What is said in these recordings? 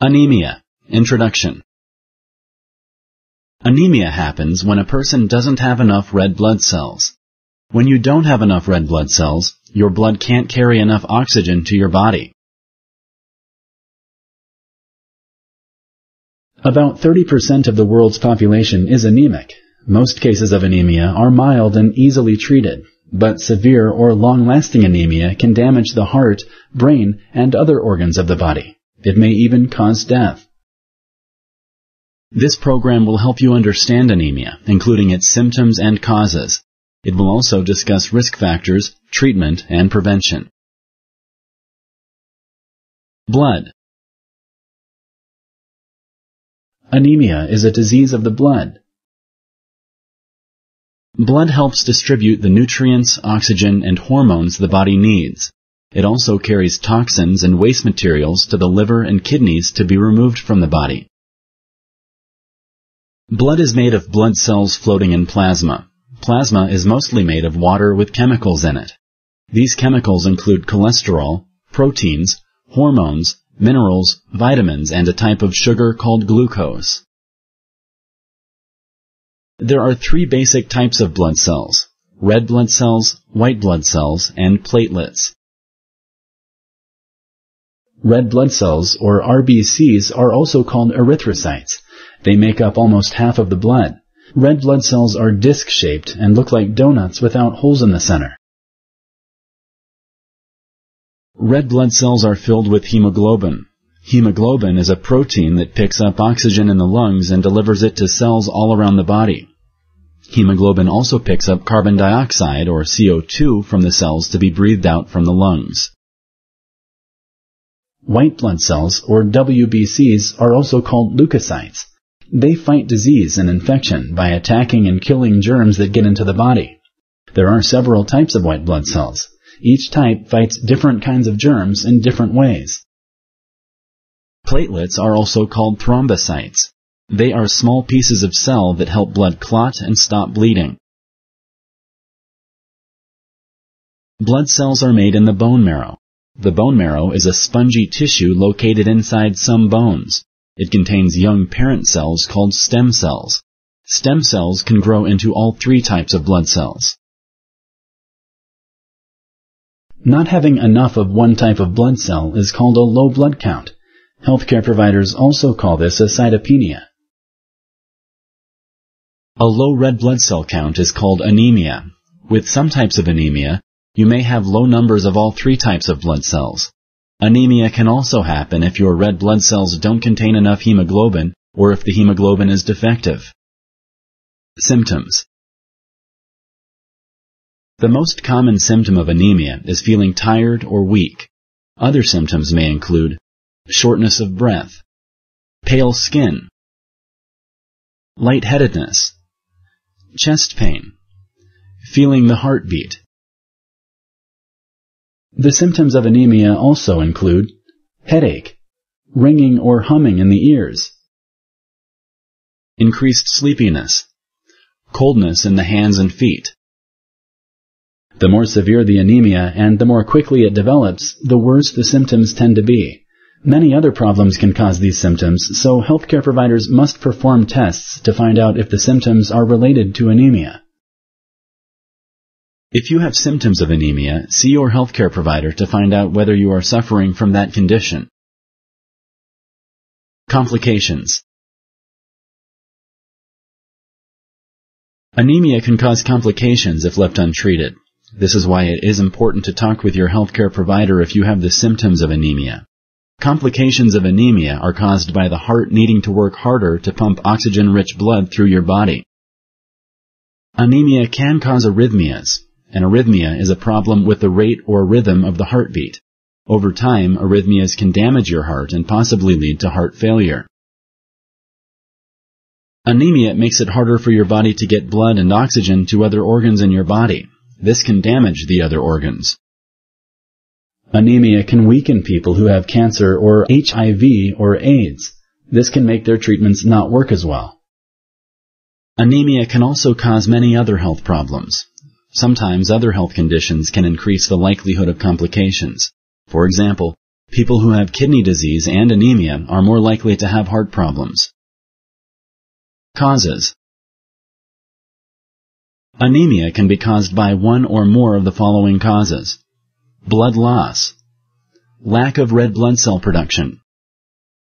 Anemia. Introduction. Anemia happens when a person doesn't have enough red blood cells. When you don't have enough red blood cells, your blood can't carry enough oxygen to your body. About 30% of the world's population is anemic. Most cases of anemia are mild and easily treated, but severe or long-lasting anemia can damage the heart, brain, and other organs of the body. It may even cause death. This program will help you understand anemia, including its symptoms and causes. It will also discuss risk factors, treatment, and prevention. Blood. Anemia is a disease of the blood. Blood helps distribute the nutrients, oxygen, and hormones the body needs. It also carries toxins and waste materials to the liver and kidneys to be removed from the body. Blood is made of blood cells floating in plasma. Plasma is mostly made of water with chemicals in it. These chemicals include cholesterol, proteins, hormones, minerals, vitamins, and a type of sugar called glucose. There are three basic types of blood cells, red blood cells, white blood cells, and platelets. Red blood cells, or RBCs, are also called erythrocytes. They make up almost half of the blood. Red blood cells are disc-shaped and look like donuts without holes in the center. Red blood cells are filled with hemoglobin. Hemoglobin is a protein that picks up oxygen in the lungs and delivers it to cells all around the body. Hemoglobin also picks up carbon dioxide or CO2 from the cells to be breathed out from the lungs. White blood cells, or WBCs, are also called leukocytes. They fight disease and infection by attacking and killing germs that get into the body. There are several types of white blood cells. Each type fights different kinds of germs in different ways. Platelets are also called thrombocytes. They are small pieces of cell that help blood clot and stop bleeding. Blood cells are made in the bone marrow. The bone marrow is a spongy tissue located inside some bones. It contains young parent cells called stem cells. Stem cells can grow into all three types of blood cells. Not having enough of one type of blood cell is called a low blood count. Healthcare providers also call this a cytopenia. A low red blood cell count is called anemia. With some types of anemia, you may have low numbers of all three types of blood cells. Anemia can also happen if your red blood cells don't contain enough hemoglobin or if the hemoglobin is defective. Symptoms The most common symptom of anemia is feeling tired or weak. Other symptoms may include shortness of breath, pale skin, lightheadedness, chest pain, feeling the heartbeat. The symptoms of anemia also include headache, ringing or humming in the ears, increased sleepiness, coldness in the hands and feet. The more severe the anemia and the more quickly it develops, the worse the symptoms tend to be. Many other problems can cause these symptoms, so healthcare providers must perform tests to find out if the symptoms are related to anemia. If you have symptoms of anemia, see your healthcare provider to find out whether you are suffering from that condition. Complications Anemia can cause complications if left untreated. This is why it is important to talk with your healthcare provider if you have the symptoms of anemia. Complications of anemia are caused by the heart needing to work harder to pump oxygen-rich blood through your body. Anemia can cause arrhythmias. An arrhythmia is a problem with the rate or rhythm of the heartbeat. Over time, arrhythmias can damage your heart and possibly lead to heart failure. Anemia makes it harder for your body to get blood and oxygen to other organs in your body. This can damage the other organs. Anemia can weaken people who have cancer or HIV or AIDS. This can make their treatments not work as well. Anemia can also cause many other health problems. Sometimes other health conditions can increase the likelihood of complications. For example, People who have kidney disease and anemia are more likely to have heart problems. Causes Anemia can be caused by one or more of the following causes. Blood loss, lack of red blood cell production,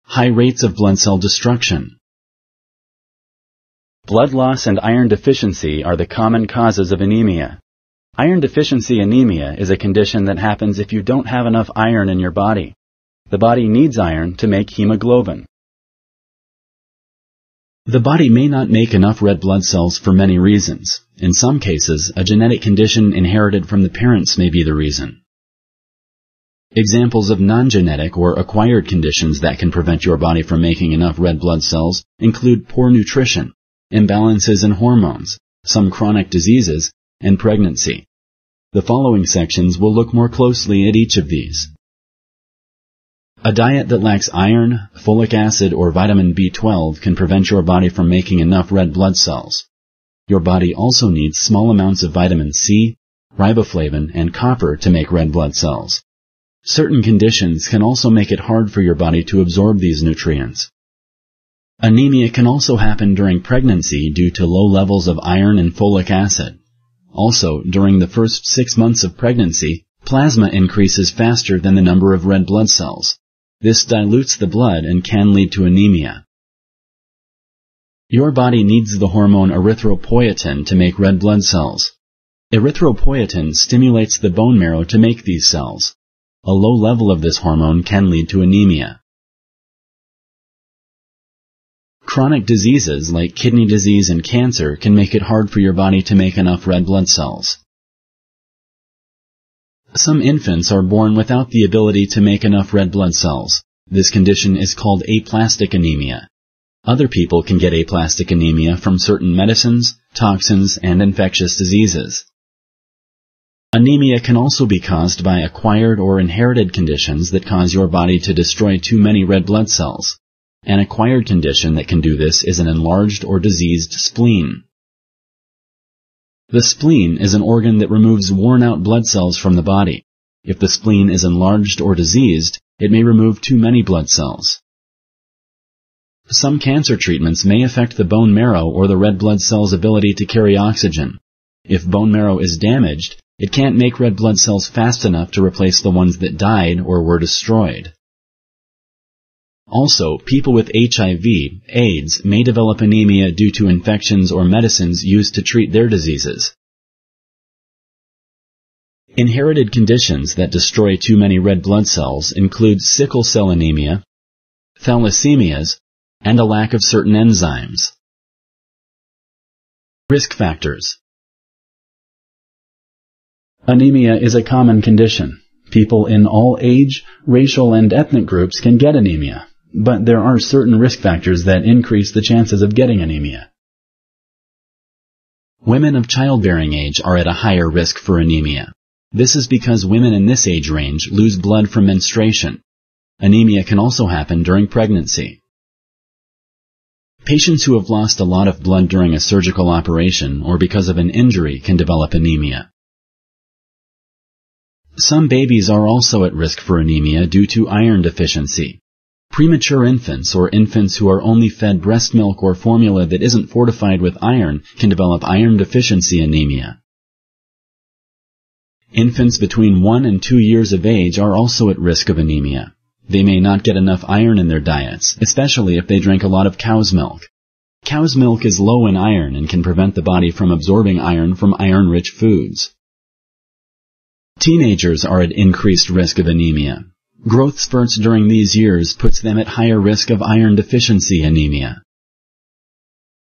high rates of blood cell destruction. Blood loss and iron deficiency are the common causes of anemia. Iron deficiency anemia is a condition that happens if you don't have enough iron in your body. The body needs iron to make hemoglobin. The body may not make enough red blood cells for many reasons. In some cases, a genetic condition inherited from the parents may be the reason. Examples of non-genetic or acquired conditions that can prevent your body from making enough red blood cells include poor nutrition, imbalances in hormones, some chronic diseases, and pregnancy. The following sections will look more closely at each of these. A diet that lacks iron, folic acid, or vitamin B12 can prevent your body from making enough red blood cells. Your body also needs small amounts of vitamin C, riboflavin, and copper to make red blood cells. Certain conditions can also make it hard for your body to absorb these nutrients. Anemia can also happen during pregnancy due to low levels of iron and folic acid. Also, during the first six months of pregnancy, plasma increases faster than the number of red blood cells. This dilutes the blood and can lead to anemia. Your body needs the hormone erythropoietin to make red blood cells. Erythropoietin stimulates the bone marrow to make these cells. A low level of this hormone can lead to anemia. Chronic diseases like kidney disease and cancer can make it hard for your body to make enough red blood cells. Some infants are born without the ability to make enough red blood cells. This condition is called aplastic anemia. Other people can get aplastic anemia from certain medicines, toxins, and infectious diseases. Anemia can also be caused by acquired or inherited conditions that cause your body to destroy too many red blood cells. An acquired condition that can do this is an enlarged or diseased spleen. The spleen is an organ that removes worn out blood cells from the body. If the spleen is enlarged or diseased, it may remove too many blood cells. Some cancer treatments may affect the bone marrow or the red blood cell's ability to carry oxygen. If bone marrow is damaged, it can't make red blood cells fast enough to replace the ones that died or were destroyed. Also, people with HIV, AIDS, may develop anemia due to infections or medicines used to treat their diseases. Inherited conditions that destroy too many red blood cells include sickle cell anemia, thalassemias, and a lack of certain enzymes. Risk factors Anemia is a common condition. People in all age, racial, and ethnic groups can get anemia but there are certain risk factors that increase the chances of getting anemia. Women of childbearing age are at a higher risk for anemia. This is because women in this age range lose blood from menstruation. Anemia can also happen during pregnancy. Patients who have lost a lot of blood during a surgical operation or because of an injury can develop anemia. Some babies are also at risk for anemia due to iron deficiency. Premature infants or infants who are only fed breast milk or formula that isn't fortified with iron can develop iron deficiency anemia. Infants between 1 and 2 years of age are also at risk of anemia. They may not get enough iron in their diets, especially if they drink a lot of cow's milk. Cow's milk is low in iron and can prevent the body from absorbing iron from iron-rich foods. Teenagers are at increased risk of anemia. Growth spurts during these years puts them at higher risk of iron deficiency anemia.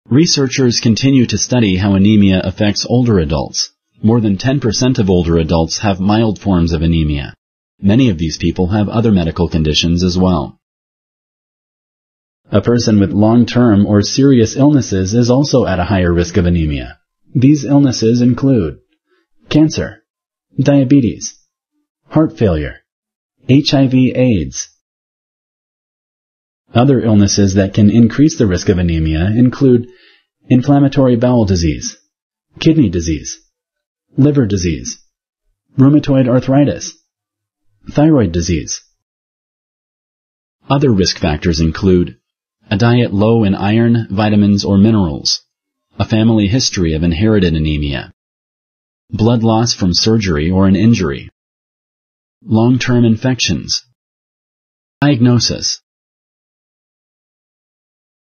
Researchers continue to study how anemia affects older adults. More than 10% of older adults have mild forms of anemia. Many of these people have other medical conditions as well. A person with long-term or serious illnesses is also at a higher risk of anemia. These illnesses include cancer, diabetes, heart failure, HIV AIDS. Other illnesses that can increase the risk of anemia include inflammatory bowel disease, kidney disease, liver disease, rheumatoid arthritis, thyroid disease, Other risk factors include a diet low in iron, vitamins, or minerals, a family history of inherited anemia, blood loss from surgery or an injury, long-term infections, diagnosis.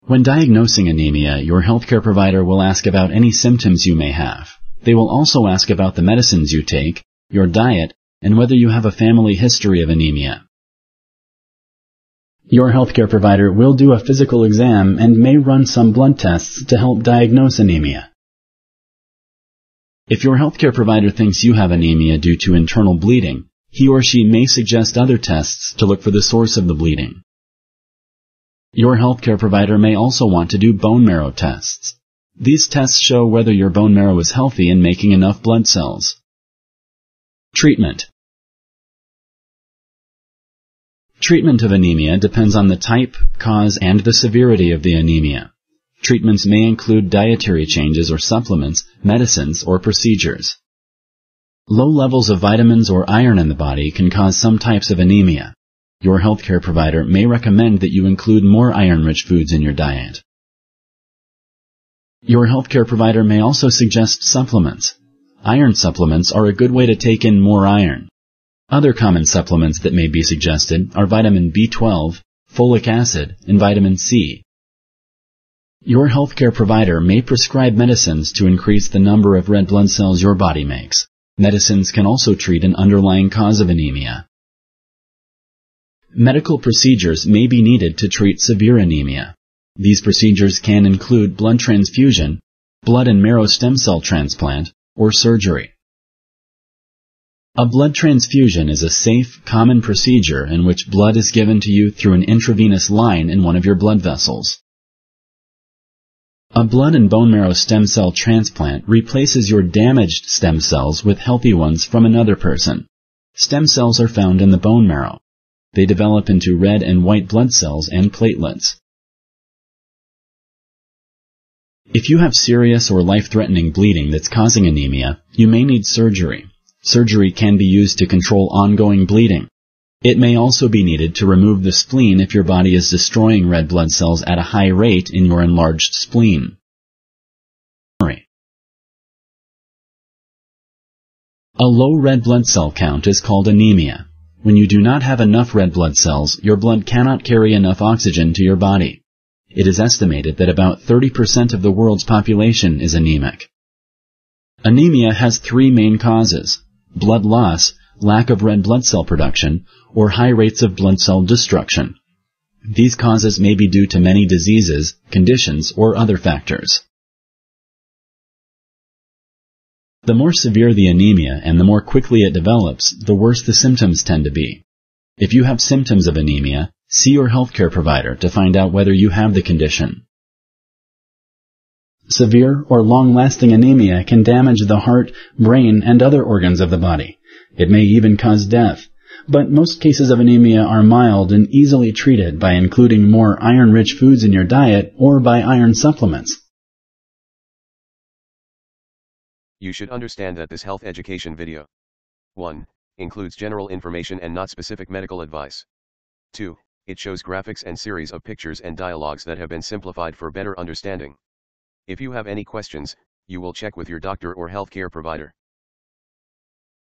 When diagnosing anemia, your healthcare provider will ask about any symptoms you may have. They will also ask about the medicines you take, your diet, and whether you have a family history of anemia. Your healthcare provider will do a physical exam and may run some blood tests to help diagnose anemia. If your healthcare provider thinks you have anemia due to internal bleeding, he or she may suggest other tests to look for the source of the bleeding. Your healthcare provider may also want to do bone marrow tests. These tests show whether your bone marrow is healthy and making enough blood cells. Treatment Treatment of anemia depends on the type, cause, and the severity of the anemia. Treatments may include dietary changes or supplements, medicines, or procedures. Low levels of vitamins or iron in the body can cause some types of anemia. Your healthcare provider may recommend that you include more iron-rich foods in your diet. Your healthcare provider may also suggest supplements. Iron supplements are a good way to take in more iron. Other common supplements that may be suggested are vitamin B12, folic acid, and vitamin C. Your healthcare provider may prescribe medicines to increase the number of red blood cells your body makes. Medicines can also treat an underlying cause of anemia. Medical procedures may be needed to treat severe anemia. These procedures can include blood transfusion, blood and marrow stem cell transplant, or surgery. A blood transfusion is a safe, common procedure in which blood is given to you through an intravenous line in one of your blood vessels. A blood and bone marrow stem cell transplant replaces your damaged stem cells with healthy ones from another person. Stem cells are found in the bone marrow. They develop into red and white blood cells and platelets. If you have serious or life-threatening bleeding that's causing anemia, you may need surgery. Surgery can be used to control ongoing bleeding. It may also be needed to remove the spleen if your body is destroying red blood cells at a high rate in your enlarged spleen. A low red blood cell count is called anemia. When you do not have enough red blood cells, your blood cannot carry enough oxygen to your body. It is estimated that about 30% of the world's population is anemic. Anemia has three main causes blood loss, lack of red blood cell production, or high rates of blood cell destruction. These causes may be due to many diseases, conditions, or other factors. The more severe the anemia and the more quickly it develops, the worse the symptoms tend to be. If you have symptoms of anemia, see your healthcare provider to find out whether you have the condition. Severe or long-lasting anemia can damage the heart, brain, and other organs of the body. It may even cause death. But most cases of anemia are mild and easily treated by including more iron-rich foods in your diet or by iron supplements. You should understand that this health education video 1. includes general information and not specific medical advice. 2. It shows graphics and series of pictures and dialogues that have been simplified for better understanding. If you have any questions, you will check with your doctor or healthcare provider.